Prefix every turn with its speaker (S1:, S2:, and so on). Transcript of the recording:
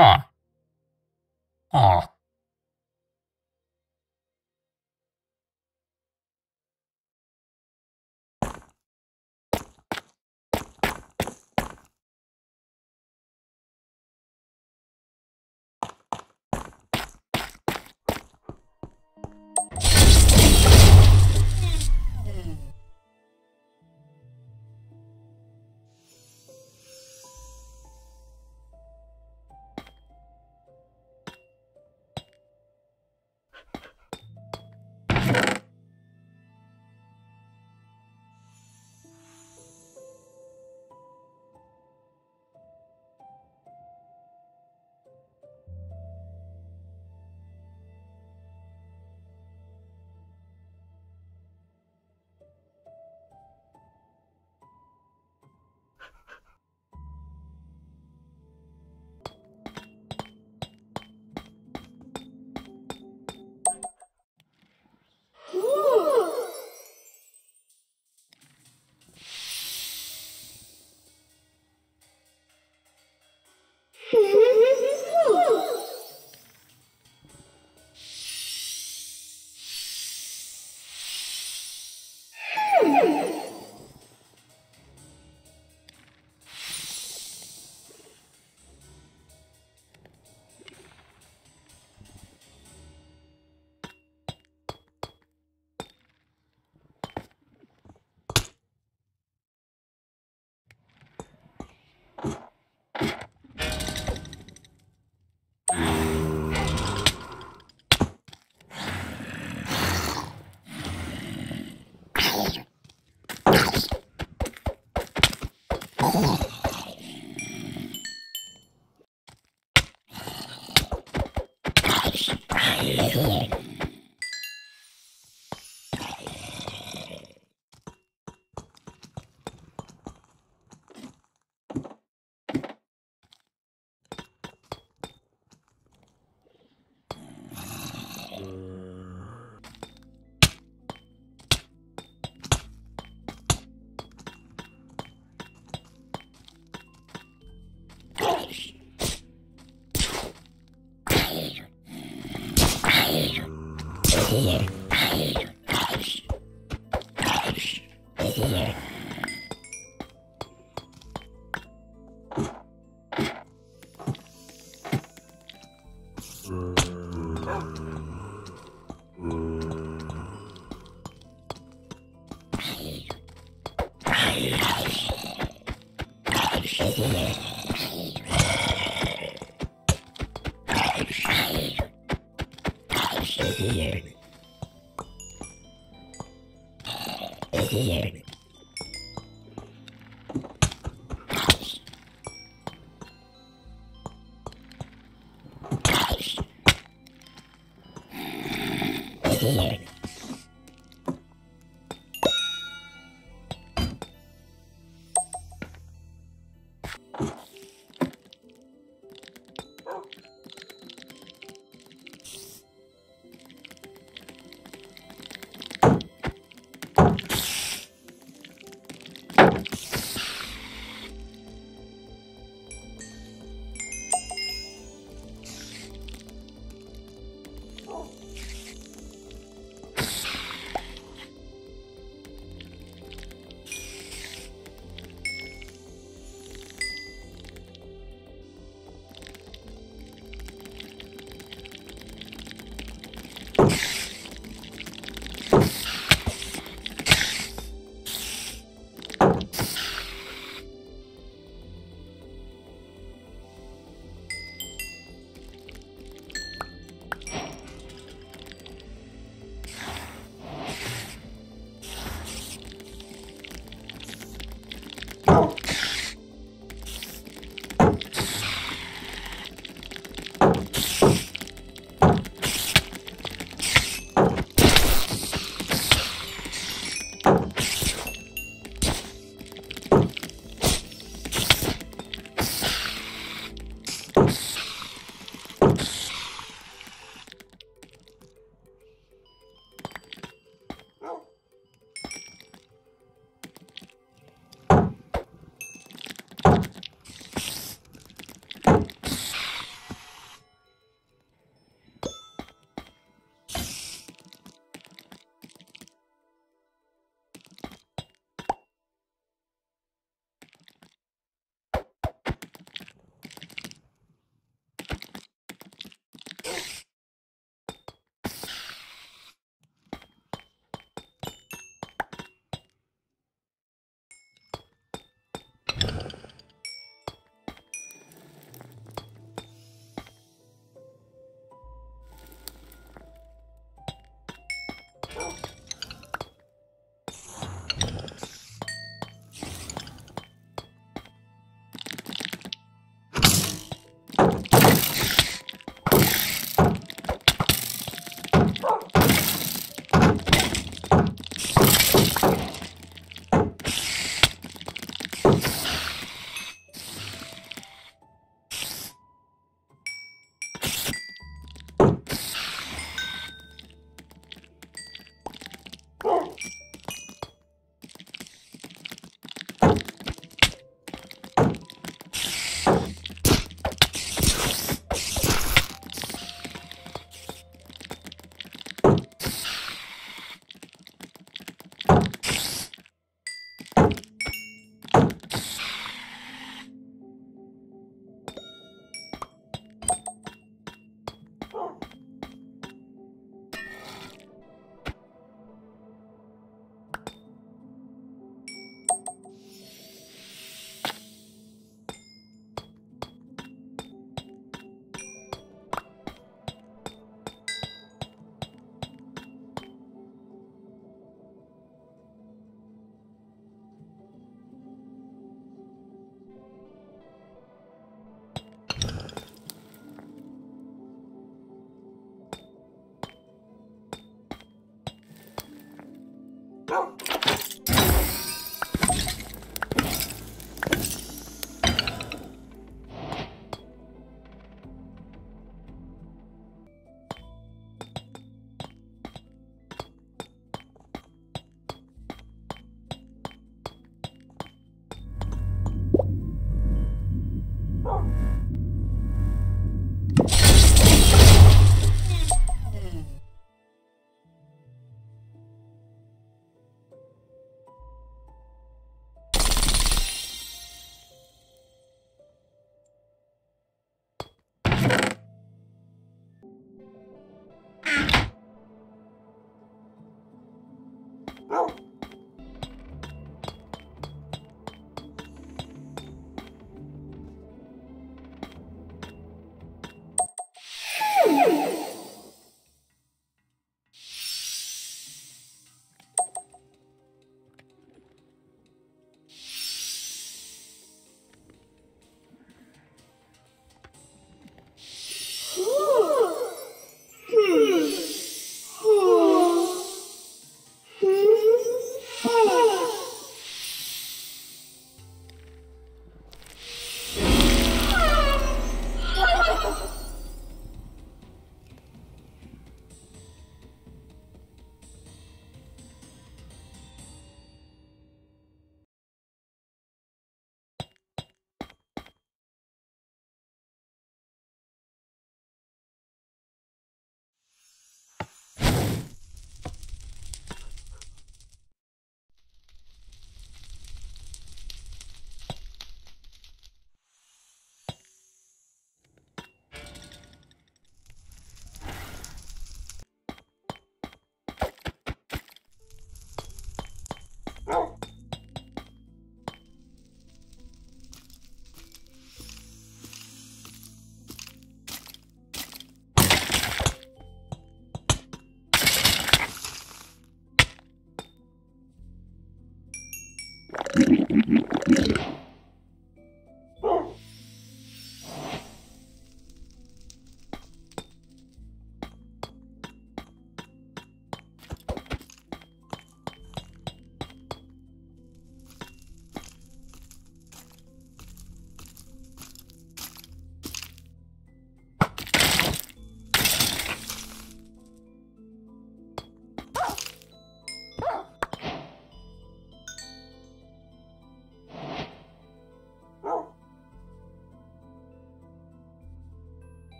S1: Huh. Oh. here. here. here.